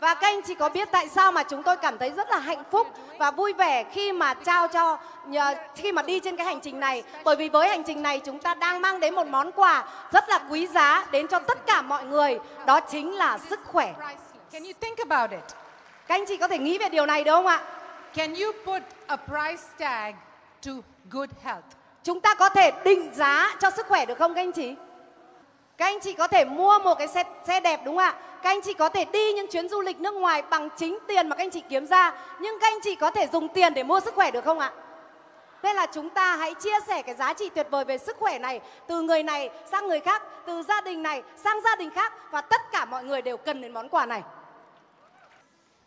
Và các anh chị có biết tại sao mà chúng tôi cảm thấy rất là hạnh phúc và vui vẻ khi mà trao cho khi mà đi trên cái hành trình này bởi vì với hành trình này chúng ta đang mang đến một món quà rất là quý giá đến cho tất cả mọi người đó chính là sức khỏe. Can you think about it? Các anh chị có thể nghĩ về điều này được không ạ? Can you put a price tag to good health? Chúng ta có thể định giá cho sức khỏe được không các anh chị? Các anh chị có thể mua một cái xe, xe đẹp đúng không ạ? Các anh chị có thể đi những chuyến du lịch nước ngoài bằng chính tiền mà các anh chị kiếm ra. Nhưng các anh chị có thể dùng tiền để mua sức khỏe được không ạ? Thế là chúng ta hãy chia sẻ cái giá trị tuyệt vời về sức khỏe này từ người này sang người khác, từ gia đình này sang gia đình khác và tất cả mọi người đều cần đến món quà này.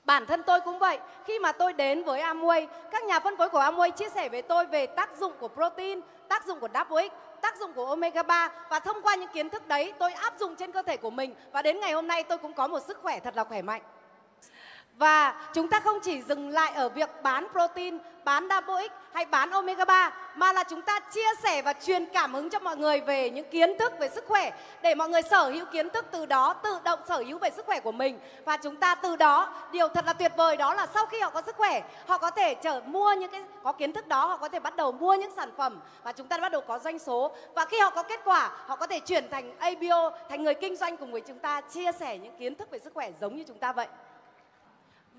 Bản thân tôi cũng vậy, khi mà tôi đến với Amway, các nhà phân phối của Amway chia sẻ với tôi về tác dụng của protein, tác dụng của Double X, tác dụng của omega 3 và thông qua những kiến thức đấy, tôi áp dụng trên cơ thể của mình và đến ngày hôm nay, tôi cũng có một sức khỏe thật là khỏe mạnh. Và chúng ta không chỉ dừng lại ở việc bán protein, bán Double X hay bán Omega 3 mà là chúng ta chia sẻ và truyền cảm hứng cho mọi người về những kiến thức về sức khỏe để mọi người sở hữu kiến thức từ đó tự động sở hữu về sức khỏe của mình và chúng ta từ đó điều thật là tuyệt vời đó là sau khi họ có sức khỏe họ có thể trở mua những cái có kiến thức đó họ có thể bắt đầu mua những sản phẩm và chúng ta bắt đầu có doanh số và khi họ có kết quả họ có thể chuyển thành ABO thành người kinh doanh cùng với chúng ta chia sẻ những kiến thức về sức khỏe giống như chúng ta vậy.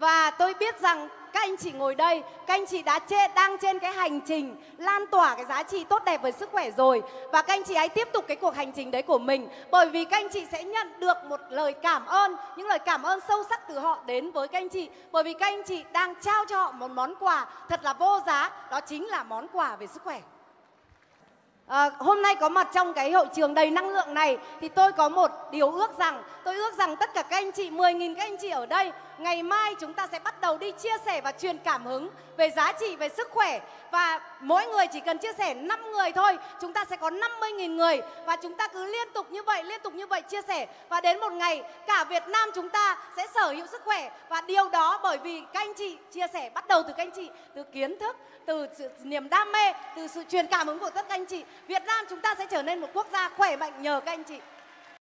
Và tôi biết rằng các anh chị ngồi đây, các anh chị đã chê, đang trên cái hành trình lan tỏa cái giá trị tốt đẹp về sức khỏe rồi. Và các anh chị hãy tiếp tục cái cuộc hành trình đấy của mình. Bởi vì các anh chị sẽ nhận được một lời cảm ơn, những lời cảm ơn sâu sắc từ họ đến với các anh chị. Bởi vì các anh chị đang trao cho họ một món quà thật là vô giá, đó chính là món quà về sức khỏe. À, hôm nay có mặt trong cái hội trường đầy năng lượng này thì tôi có một điều ước rằng tôi ước rằng tất cả các anh chị 10.000 các anh chị ở đây ngày mai chúng ta sẽ bắt đầu đi chia sẻ và truyền cảm hứng về giá trị về sức khỏe. Và mỗi người chỉ cần chia sẻ 5 người thôi chúng ta sẽ có 50.000 người và chúng ta cứ liên tục như vậy liên tục như vậy chia sẻ. Và đến một ngày cả Việt Nam chúng ta sẽ sở hữu sức khỏe. Và điều đó bởi vì các anh chị chia sẻ bắt đầu từ các anh chị từ kiến thức từ sự niềm đam mê từ sự truyền cảm hứng của tất cả anh chị. Việt Nam chúng ta sẽ trở nên một quốc gia khỏe mạnh nhờ các anh chị.